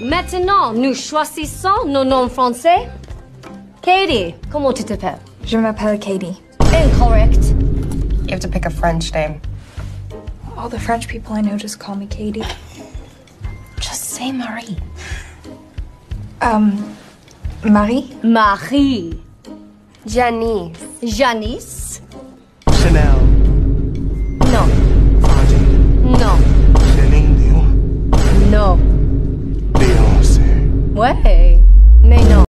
Maintenant, nous choisissons nos noms français. Katie, comment tu t'appelles? Je m'appelle Katie. Incorrect. You have to pick a French name. All the French people I know just call me Katie. Just say Marie. Um, Marie? Marie. Janice. Janice. way. May not.